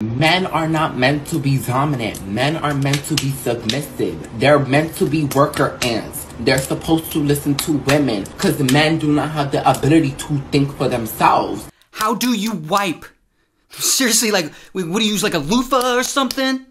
Men are not meant to be dominant. Men are meant to be submissive. They're meant to be worker ants. They're supposed to listen to women because men do not have the ability to think for themselves. How do you wipe? Seriously, like, what do you use, like a loofah or something?